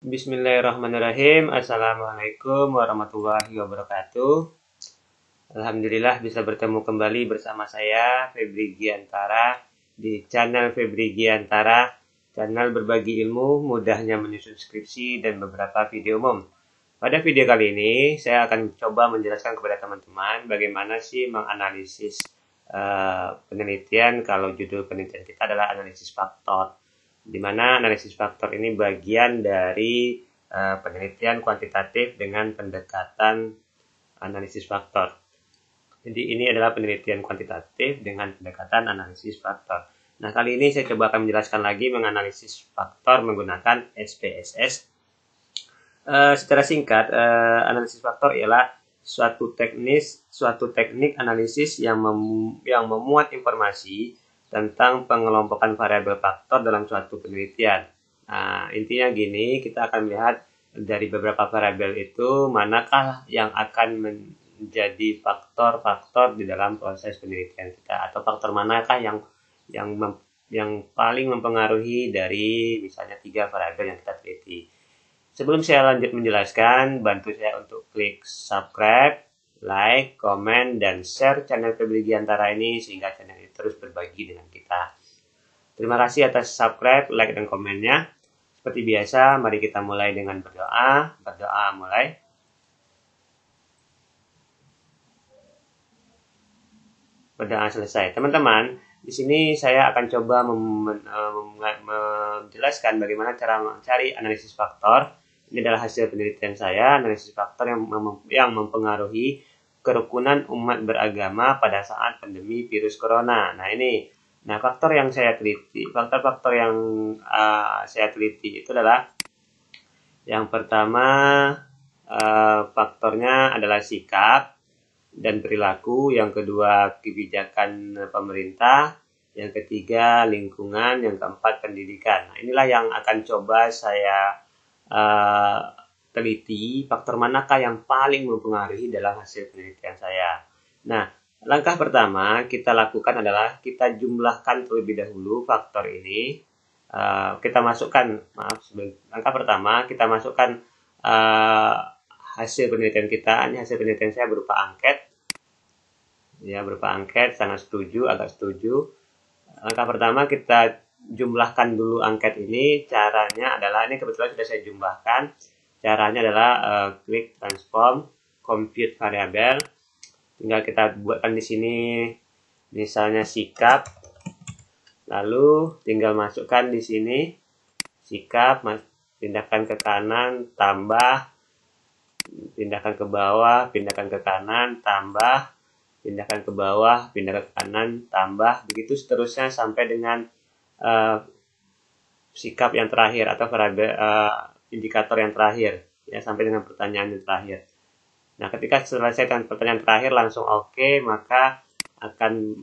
Bismillahirrahmanirrahim. Assalamualaikum warahmatullahi wabarakatuh. Alhamdulillah bisa bertemu kembali bersama saya Febri Giantara di channel Febri Giantara, channel berbagi ilmu, mudahnya menyusun skripsi dan beberapa video umum. Pada video kali ini saya akan coba menjelaskan kepada teman-teman bagaimana sih menganalisis uh, penelitian kalau judul penelitian kita adalah analisis faktor di mana analisis faktor ini bagian dari uh, penelitian kuantitatif dengan pendekatan analisis faktor. Jadi ini adalah penelitian kuantitatif dengan pendekatan analisis faktor. Nah, kali ini saya coba akan menjelaskan lagi menganalisis faktor menggunakan SPSS. Uh, eh, secara singkat, uh, analisis faktor ialah suatu teknis, suatu teknik analisis yang mem yang memuat informasi tentang pengelompokan variabel faktor dalam suatu penelitian. Nah, intinya gini, kita akan melihat dari beberapa variabel itu manakah yang akan menjadi faktor-faktor di dalam proses penelitian kita atau faktor manakah yang yang mem, yang paling mempengaruhi dari misalnya tiga variabel yang kita teliti. Sebelum saya lanjut menjelaskan, bantu saya untuk klik subscribe, like, komen, dan share channel Febri Giantara ini sehingga channel ini terus berbagi dengan kita. Terima kasih atas subscribe, like, dan komennya. Seperti biasa, mari kita mulai dengan berdoa. Berdoa mulai. Berdoa selesai. Teman-teman, di sini saya akan coba menjelaskan bagaimana cara mencari analisis faktor. Ini adalah hasil penelitian saya, analisis faktor yang, mem yang mempengaruhi kerukunan umat beragama pada saat pandemi virus corona. Nah ini, nah faktor yang saya teliti, faktor-faktor yang uh, saya teliti itu adalah yang pertama uh, faktornya adalah sikap dan perilaku, yang kedua kebijakan pemerintah, yang ketiga lingkungan, yang keempat pendidikan. Nah inilah yang akan coba saya uh, teliti faktor manakah yang paling mempengaruhi dalam hasil penelitian saya. Nah, langkah pertama kita lakukan adalah kita jumlahkan terlebih dahulu faktor ini. Uh, kita masukkan, maaf, langkah pertama kita masukkan uh, hasil penelitian kita. Ini hasil penelitian saya berupa angket. Ya, berupa angket, sangat setuju, agak setuju. Langkah pertama kita jumlahkan dulu angket ini. Caranya adalah, ini kebetulan sudah saya jumlahkan Caranya adalah uh, klik transform compute variable. Tinggal kita buatkan di sini misalnya sikap. Lalu tinggal masukkan di sini sikap, pindahkan ke kanan, tambah, pindahkan ke bawah, pindahkan ke kanan, tambah, pindahkan ke bawah, pindahkan ke kanan, tambah, begitu seterusnya sampai dengan uh, sikap yang terakhir atau variabel uh, indikator yang terakhir ya sampai dengan pertanyaan yang terakhir. Nah, ketika selesaikan pertanyaan terakhir langsung oke, okay, maka akan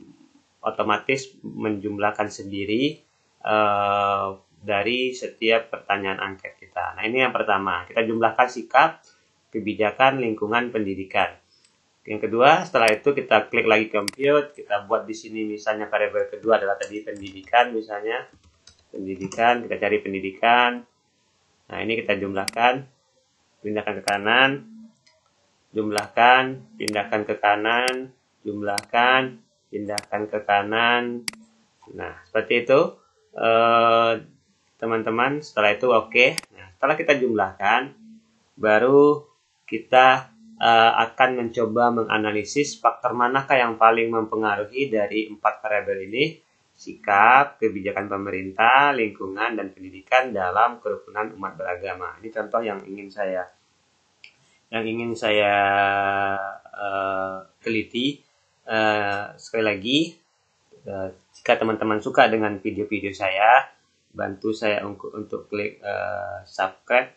otomatis menjumlahkan sendiri uh, dari setiap pertanyaan angket kita. Nah, ini yang pertama. Kita jumlahkan sikap, kebijakan, lingkungan, pendidikan. Yang kedua, setelah itu kita klik lagi compute, kita buat di sini misalnya variabel kedua adalah tadi pendidikan misalnya. Pendidikan, kita cari pendidikan, Nah, ini kita jumlahkan. Pindahkan ke kanan. Jumlahkan, pindahkan ke kanan, jumlahkan, pindahkan ke kanan. Nah, seperti itu. Eh, teman-teman, setelah itu oke. Okay. Nah, setelah kita jumlahkan, baru kita uh, akan mencoba menganalisis faktor manakah yang paling mempengaruhi dari empat variabel ini sikap, kebijakan pemerintah, lingkungan, dan pendidikan dalam kerukunan umat beragama. Ini contoh yang ingin saya yang ingin saya uh, teliti. Uh, sekali lagi, uh, jika teman-teman suka dengan video-video saya, bantu saya untuk, untuk klik uh, subscribe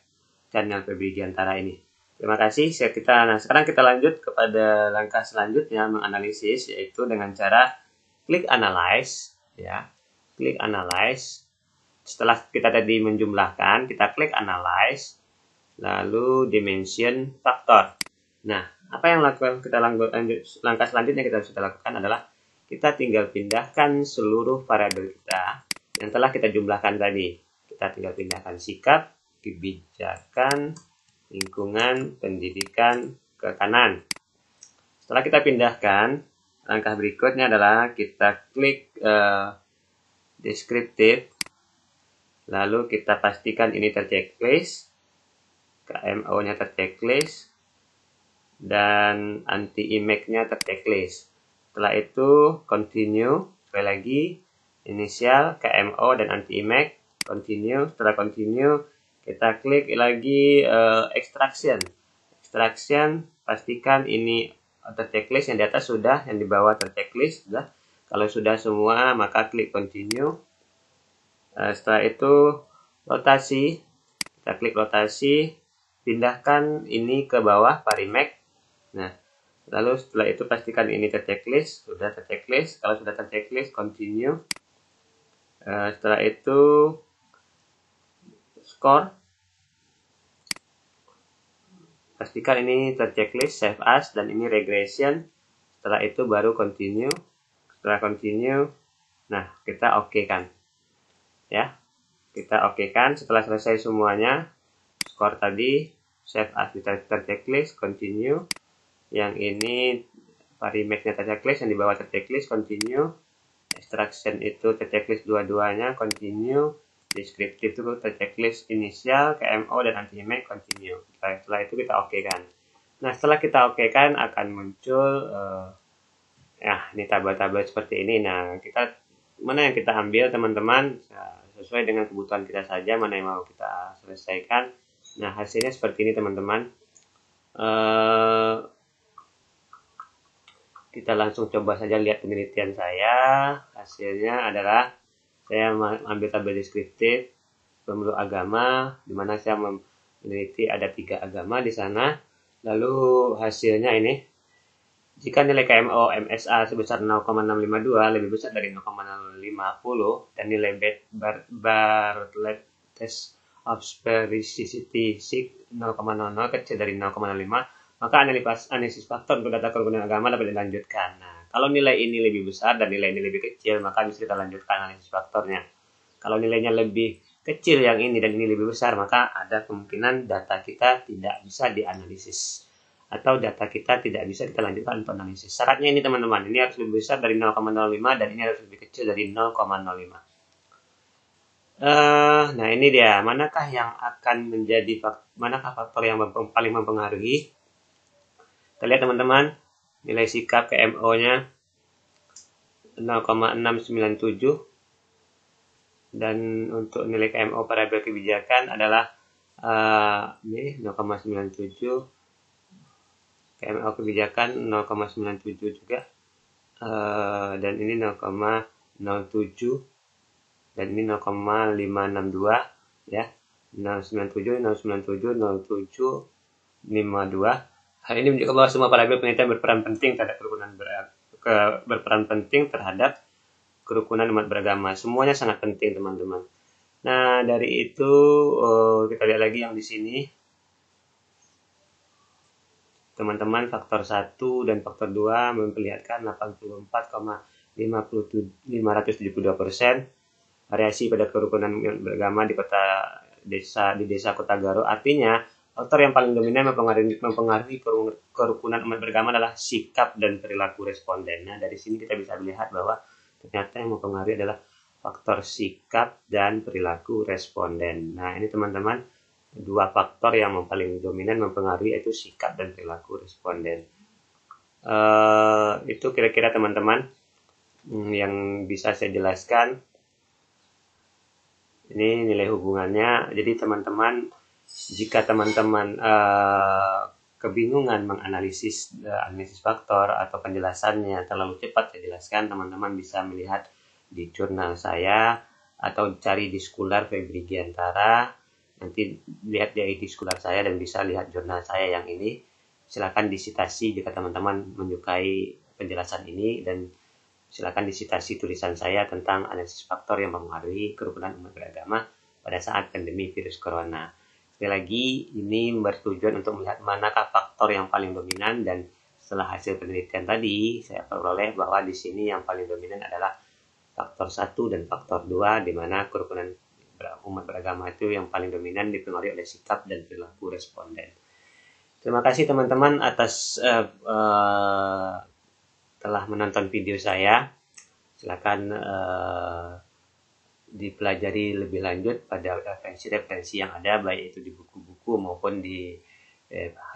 channel PB Di antara ini. Terima kasih. Kita nah sekarang kita lanjut kepada langkah selanjutnya menganalisis yaitu dengan cara klik analyze ya. Klik analyze. Setelah kita tadi menjumlahkan kita klik analyze lalu dimension faktor. Nah apa yang lakukan kita langkah selanjutnya kita sudah lakukan adalah kita tinggal pindahkan seluruh variabel kita yang telah kita jumlahkan tadi. Kita tinggal pindahkan sikap kebijakan lingkungan pendidikan ke kanan. Setelah kita pindahkan, langkah berikutnya adalah kita klik uh, deskriptif, lalu kita pastikan ini terchecklist, KMO-nya terchecklist, dan anti image-nya terchecklist. Setelah itu continue, sekali lagi inisial, KMO dan anti image, continue. Setelah continue, kita klik lagi uh, extraction. Extraction, pastikan ini terchecklist yang di atas sudah, yang di bawah terchecklist sudah. Kalau sudah semua, maka klik continue. Uh, setelah itu rotasi, kita klik rotasi, pindahkan ini ke bawah parimek Nah, lalu setelah itu pastikan ini terchecklist, sudah terchecklist. Kalau sudah terchecklist, continue. Uh, setelah itu score. Pastikan ini terchecklist, save as, dan ini regression. Setelah itu baru continue. Setelah continue, nah kita oke okay kan. Ya, kita oke okay kan. Setelah selesai semuanya, score tadi, save as di terchecklist, continue yang ini parimax-nya checklist yang di bawah checklist continue extraction itu checklist dua-duanya continue deskriptif itu checklist inisial KMO dan anti continue. Setelah itu kita oke okay kan nah setelah kita oke okay kan akan muncul uh, ya ini tabel-tabel seperti ini. Nah kita mana yang kita ambil teman-teman? Sesuai dengan kebutuhan kita saja mana yang mau kita selesaikan. Nah hasilnya seperti ini teman-teman. Uh, kita langsung coba saja lihat penelitian saya. Hasilnya adalah saya ambil tabel deskriptif pemeluk agama di mana saya meneliti ada tiga agama di sana lalu hasilnya ini jika nilai KMO MSA sebesar 0,652 lebih besar dari 0,050 dan nilai Bartlett test of sphericity 0,00 kecil dari 0,05 maka analisis faktor untuk data kerukunan agama dapat dilanjutkan. Nah, kalau nilai ini lebih besar dan nilai ini lebih kecil, maka bisa kita lanjutkan analisis faktornya. Kalau nilainya lebih kecil yang ini dan ini lebih besar, maka ada kemungkinan data kita tidak bisa dianalisis atau data kita tidak bisa kita lanjutkan untuk analisis. Syaratnya ini teman-teman, ini harus lebih besar dari 0,05 dan ini harus lebih kecil dari 0,05. Uh, nah ini dia, manakah yang akan menjadi manakah faktor yang paling mempengaruhi kita lihat teman-teman, nilai sikap KMO-nya 0,697 dan untuk nilai KMO variabel kebijakan adalah uh, ini 0,97 KMO kebijakan 0,97 juga. Uh, dan ini 0,07 dan ini 0,562 ya. 097 097 07 52 Hal ini menunjukkan bahwa semua variabel penelitian berperan penting terhadap kerukunan ber, ke, berperan penting terhadap kerukunan umat beragama. Semuanya sangat penting, teman-teman. Nah, dari itu uh, kita lihat lagi yang di sini. Teman-teman, faktor 1 dan faktor 2 memperlihatkan 84,572% variasi pada kerukunan beragama di kota desa di desa Kota Garo. Artinya, Faktor yang paling dominan mempengaruhi, mempengaruhi kerukunan umat beragama adalah sikap dan perilaku responden. Nah, dari sini kita bisa melihat bahwa ternyata yang mempengaruhi adalah faktor sikap dan perilaku responden. Nah, ini teman-teman dua faktor yang paling dominan mempengaruhi yaitu sikap dan perilaku responden. Uh, itu kira-kira teman-teman hmm, yang bisa saya jelaskan. Ini nilai hubungannya. Jadi teman-teman jika teman-teman uh, kebingungan menganalisis uh, analisis faktor atau penjelasannya terlalu cepat saya jelaskan teman-teman bisa melihat di jurnal saya atau cari di Skular Febri Giantara nanti lihat di ID Skular saya dan bisa lihat jurnal saya yang ini silakan disitasi jika teman-teman menyukai penjelasan ini dan silakan disitasi tulisan saya tentang analisis faktor yang mempengaruhi kerukunan umat beragama pada saat pandemi virus corona. Sekali lagi, ini bertujuan untuk melihat manakah faktor yang paling dominan dan setelah hasil penelitian tadi, saya peroleh bahwa di sini yang paling dominan adalah faktor 1 dan faktor 2 di mana kerukunan umat beragama itu yang paling dominan dipengaruhi oleh sikap dan perilaku responden. Terima kasih teman-teman atas uh, uh, telah menonton video saya. Silakan uh, dipelajari lebih lanjut pada referensi-referensi yang ada baik itu di buku-buku maupun di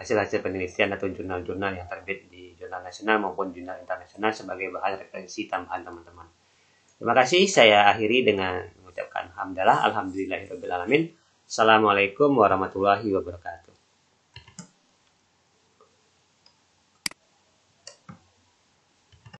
hasil-hasil penelitian atau jurnal-jurnal yang terbit di jurnal nasional maupun jurnal internasional sebagai bahan referensi tambahan teman-teman. Terima kasih. Saya akhiri dengan mengucapkan hamdalah alhamdulillahirabbil alamin. Assalamualaikum warahmatullahi wabarakatuh.